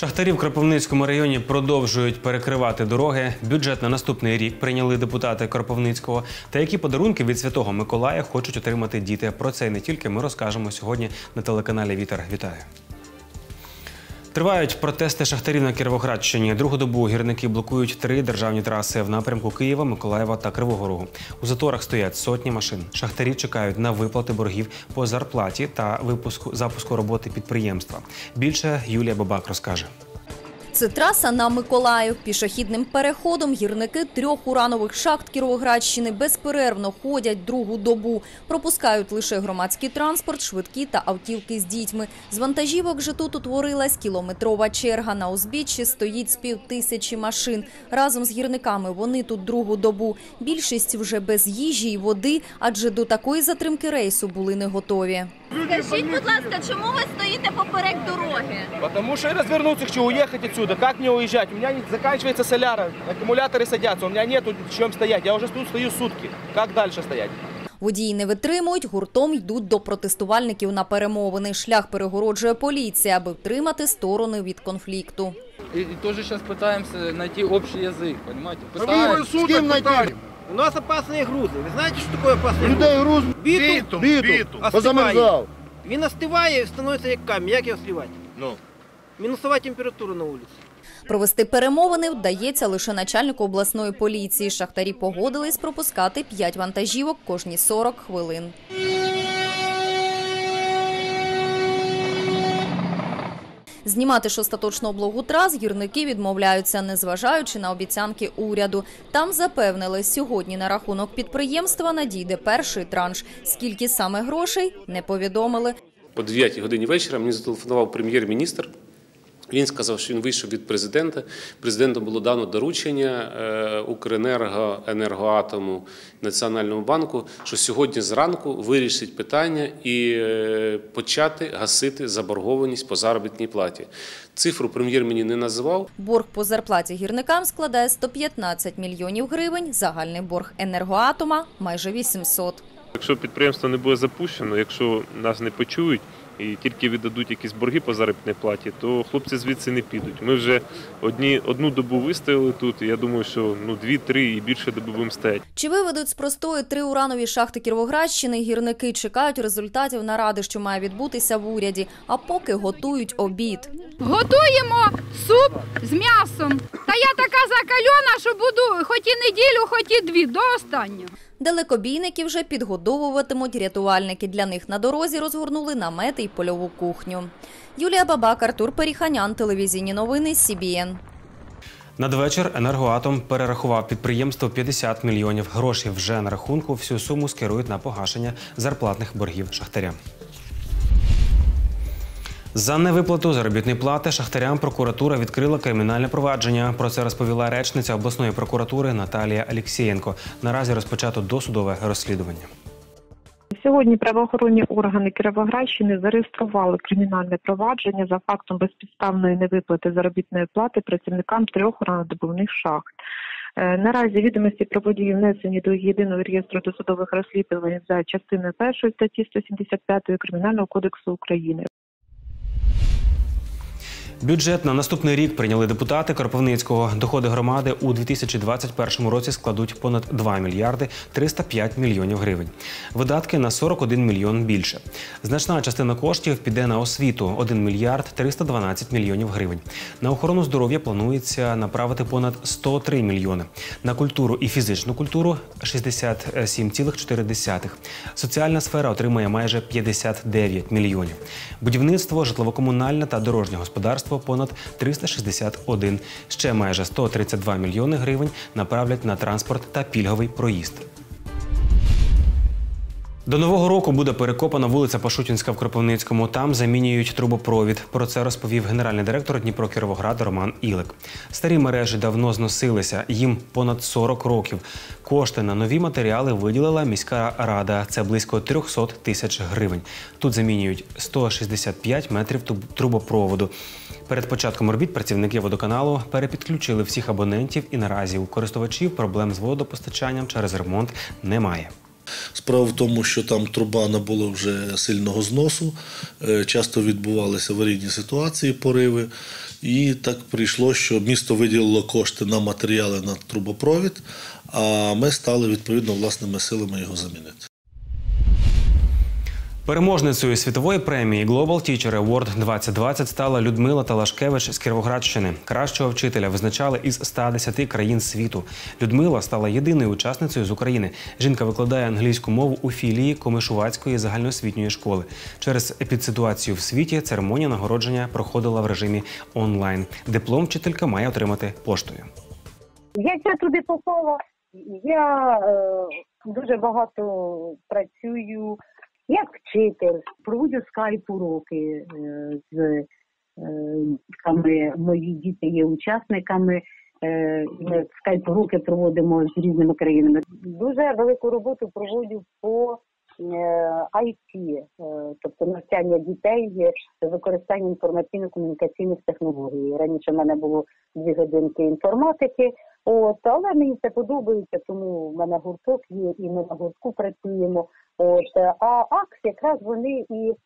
Шахтарі в Кропивницькому районі продовжують перекривати дороги. Бюджет на наступний рік прийняли депутати Кропивницького. Та які подарунки від Святого Миколая хочуть отримати діти? Про це і не тільки ми розкажемо сьогодні на телеканалі Вітер. Вітаю. Тривають протести шахтарів на Кіровоградщині. Другу добу гірники блокують три державні траси в напрямку Києва, Миколаєва та Кривого Рогу. У заторах стоять сотні машин. Шахтарі чекають на виплати боргів по зарплаті та випуску запуску роботи підприємства. Більше Юлія Бабак розкаже. Це траса на Миколаїв. Пішохідним переходом гірники трьох уранових шахт Кіровоградщини безперервно ходять другу добу. Пропускають лише громадський транспорт, швидкі та автівки з дітьми. З вантажівок же тут утворилась кілометрова черга. На узбіччі стоїть з пів тисячі машин. Разом з гірниками вони тут другу добу. Більшість вже без їжі й води, адже до такої затримки рейсу були не готові. Скажіть, будь ласка, чому ви стоїте поперек дороги? Потому что развернуться хочу уехать отсюда. Как мне уезжать? У меня не- заканчивается соляра, аккумуляторы садятся, у меня нету чем стоять. Я уже тут стою сутки. Как дальше стоять? Водії не витримують, гуртом йдуть до протестувальників на перемовини. Шлях перегороджує поліція, аби втримати сторони від конфлікту. И, и тоже сейчас пытаемся найти общий язык, понимаете? С Пытаемся. кем найти? У нас опасные грузы. Ви знаєте, що таке опасний Людей груз Бітум. бітум, Остиває. позамерзав. Він остиває і становиться як камінь. Як його сливати? Ну. Мінусова температура на вулиці. Провести перемовини вдається лише начальнику обласної поліції. Шахтарі погодились пропускати 5 вантажівок кожні 40 хвилин. Знімати ж остаточну облогу трас гірники відмовляються, незважаючи на обіцянки уряду. Там запевнили, сьогодні на рахунок підприємства надійде перший транш. Скільки саме грошей не повідомили. О 9 годині вечора мені зателефонував прем'єр-міністр. Він сказав, що він вийшов від президента. Президентом було дано доручення е, Укренерго, Енергоатому, Національному банку, що сьогодні зранку вирішить питання і е, почати гасити заборгованість по заробітній платі. Цифру прем'єр мені не називав. Борг по зарплаті гірникам складає 115 мільйонів гривень. Загальний борг енергоатома майже 800. Якщо підприємство не буде запущено, якщо нас не почують і тільки віддадуть якісь борги по заробітній платі, то хлопці звідси не підуть. Ми вже одні, одну добу вистояли тут, і я думаю, що ну дві-три і більше доби будемо стояти. Чи виведуть з простої три уранові шахти Кіровоградщини? Гірники чекають результатів наради, що має відбутися в уряді. А поки готують обід. Готуємо суп з м'ясом. Та я така закальона, що буду хоч і неділю, хоч і дві, до останнього. Далекобійників вже підгодовуватимуть рятувальники. Для них на дорозі розгорнули намети й польову кухню. Юлія Бабак, Артур Періханян, телевізійні новини СІБІН. Надвечір енергоатом перерахував підприємство 50 мільйонів грошей вже на рахунку. Всю суму скерують на погашення зарплатних боргів шахтарям. За невиплату заробітної плати шахтарям прокуратура відкрила кримінальне провадження. Про це розповіла речниця обласної прокуратури Наталія Алєксєєнко. Наразі розпочато досудове розслідування. Сьогодні правоохоронні органи Кіровоградщини зареєстрували кримінальне провадження за фактом безпідставної невиплати заробітної плати працівникам трьох уранодобувних шахт. Е, Наразі відомості про події внесені до єдиного реєстру досудових розслідувань за частиною першої статті 175 Кримінального кодексу України. Бюджет на наступний рік прийняли депутати Кропивницького. Доходи громади у 2021 році складуть понад 2 мільярди 305 мільйонів гривень. Видатки на 41 мільйон більше. Значна частина коштів піде на освіту 1 мільярд 312 мільйонів гривень. На охорону здоров'я планується направити понад 103 мільйони. На культуру і фізичну культуру 67,4. Соціальна сфера отримає майже 59 мільйонів. Будівництво, житлово-комунальне та дорожнє господарство понад 361. Ще майже 132 мільйони гривень направлять на транспорт та пільговий проїзд. До нового року буде перекопана вулиця Пашутінська в Кропивницькому. Там замінюють трубопровід. Про це розповів генеральний директор Дніпро Кіровограда Роман Ілик. Старі мережі давно зносилися, їм понад 40 років. Кошти на нові матеріали виділила міська рада. Це близько 300 тисяч гривень. Тут замінюють 165 метрів трубопроводу. Перед початком робіт працівники водоканалу перепідключили всіх абонентів і наразі у користувачів проблем з водопостачанням через ремонт немає. Справа в тому, що там труба набула вже сильного зносу, е, часто відбувалися аварійні ситуації, пориви. І так прийшло, що місто виділило кошти на матеріали на трубопровід, а ми стали відповідно власними силами його замінити. Переможницею світової премії Global Teacher Award 2020 стала Людмила Талашкевич з Кіровоградщини. Кращого вчителя визначали із 110 країн світу. Людмила стала єдиною учасницею з України. Жінка викладає англійську мову у філії Комишувацької загальноосвітньої школи. Через епідситуацію в світі церемонія нагородження проходила в режимі онлайн. Диплом вчителька має отримати поштою. Я туди попала? Я е, дуже багато працюю як вчитель, проводжу скайп-уроки е, з е. Мої діти є учасниками. Е, скайп-уроки проводимо з різними країнами. Дуже велику роботу проводжу по IT, е, тобто навчання дітей з використанням інформаційно-комунікаційних технологій. Раніше в мене було дві годинки інформатики, от, але мені це подобається, тому в мене гурток є, і ми на гуртку працюємо. От, а АКС якраз вони і е,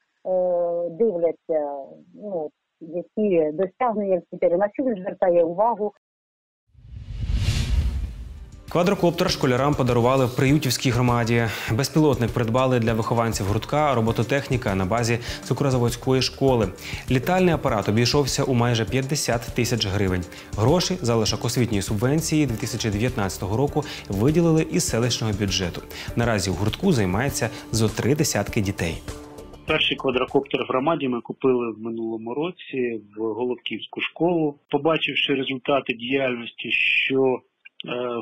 дивляться, ну, які досягнення. На що він звертає увагу, Квадрокоптер школярам подарували в Приютівській громаді. Безпілотник придбали для вихованців гуртка робототехніка на базі цукрозаводської школи. Літальний апарат обійшовся у майже 50 тисяч гривень. Гроші залишок освітньої субвенції 2019 року виділили із селищного бюджету. Наразі у гуртку займається зо три десятки дітей. Перший квадрокоптер в громаді ми купили в минулому році в Головківську школу. Побачивши результати діяльності, що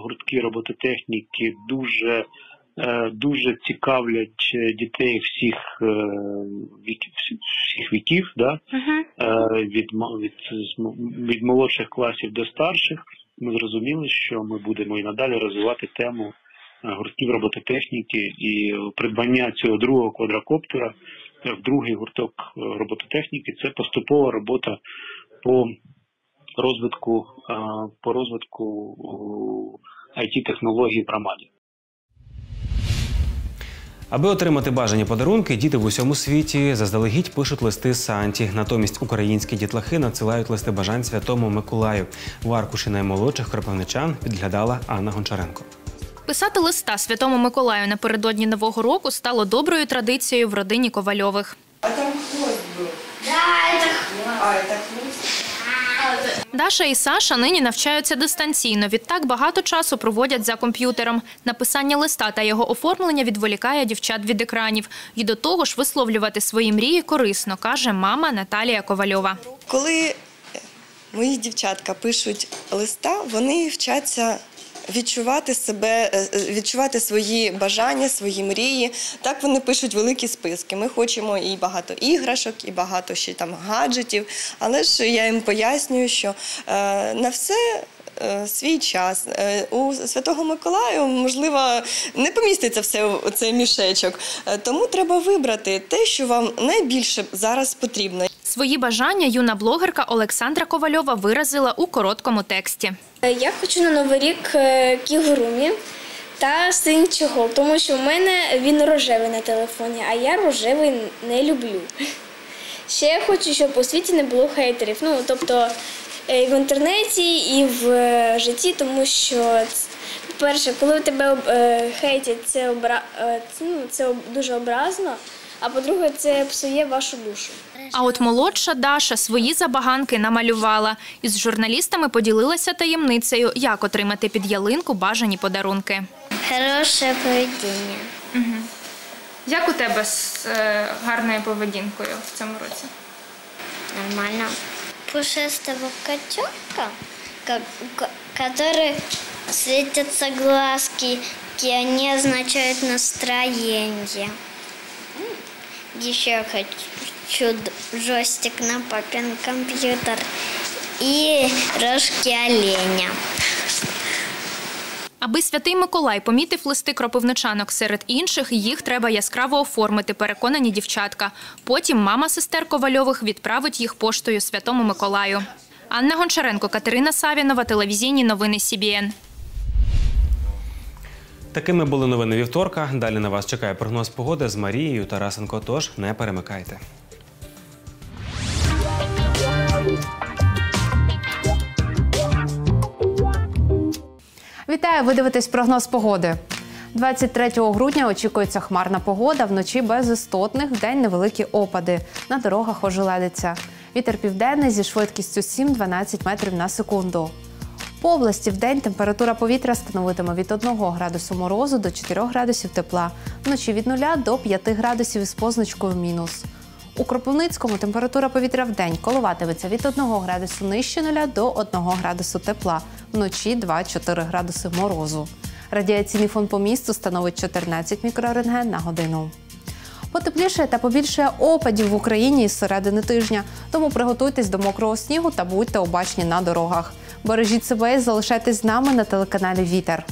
гуртки робототехніки дуже е, дуже цікавлять е, дітей всіх е, віків, всіх віків, да? е, від, від, від молодших класів до старших. Ми зрозуміли, що ми будемо і надалі розвивати тему е, гуртків робототехніки і придбання цього другого квадрокоптера е, в другий гурток е, робототехніки. Це поступова робота по розвитку е, по розвитку it технологій в громаді. Аби отримати бажані подарунки, діти в усьому світі заздалегідь пишуть листи Санті. Натомість українські дітлахи надсилають листи бажань святому Миколаю. В аркуші наймолодших кропивничан підглядала Анна Гончаренко. Писати листа Святому Миколаю напередодні Нового року стало доброю традицією в родині Ковальових. Даша і Саша нині навчаються дистанційно. Відтак багато часу проводять за комп'ютером. Написання листа та його оформлення відволікає дівчат від екранів. І до того ж висловлювати свої мрії корисно, каже мама Наталія Ковальова. Коли мої дівчатка пишуть листа, вони вчаться відчувати себе, е, е, відчувати свої бажання, свої мрії. Так вони пишуть великі списки. Ми хочемо і багато іграшок, і багато ще там гаджетів. Але ж я їм пояснюю, що е, на все. Свій час у Святого Миколаю, можливо, не поміститься все у цей мішечок. Тому треба вибрати те, що вам найбільше зараз потрібно. Свої бажання юна блогерка Олександра Ковальова виразила у короткому тексті. Я хочу на новий рік е, кігурумі та синій чохол, тому що в мене він рожевий на телефоні, а я рожевий не люблю. Ще я хочу, щоб у світі не було хейтерів. Ну, тобто е, і в інтернеті, і в е, житті, тому що, по-перше, коли тебе е, хейтять, це, обра... е, це, ну, це дуже образно, а по-друге, це псує вашу душу. А от молодша Даша свої забаганки намалювала. Із журналістами поділилася таємницею, як отримати під ялинку бажані подарунки. Хороше поведіння. Угу. Як у тебе з е, гарною поведінкою в цьому році? Нормально. Пушистого котенка, который светятся глазки, и они означают настроение. Еще хочу джойстик на папин компьютер и рожки оленя. Аби святий Миколай помітив листи кропивничанок серед інших, їх треба яскраво оформити, переконані дівчатка. Потім мама сестер Ковальових відправить їх поштою святому Миколаю. Анна Гончаренко, Катерина Савінова, телевізійні новини СІБІН. Такими були новини вівторка. Далі на вас чекає прогноз погоди з Марією Тарасенко. Тож не перемикайте. Вітаю! Ви дивитесь прогноз погоди. 23 грудня очікується хмарна погода, вночі без істотних, вдень невеликі опади. На дорогах ожеледиться. Вітер південний зі швидкістю 7-12 метрів на секунду. По області в день температура повітря становитиме від 1 градусу морозу до 4 градусів тепла, вночі від 0 до 5 градусів із позначкою мінус. У Кропивницькому температура повітря в день коливатиметься від 1 градусу нижче 0 до 1 градусу тепла, вночі 2-4 градуси морозу. Радіаційний фон по місту становить 14 мікрорентген на годину. Потепліше та побільше опадів в Україні із середини тижня, тому приготуйтесь до мокрого снігу та будьте обачні на дорогах. Бережіть себе і залишайтесь з нами на телеканалі Вітер.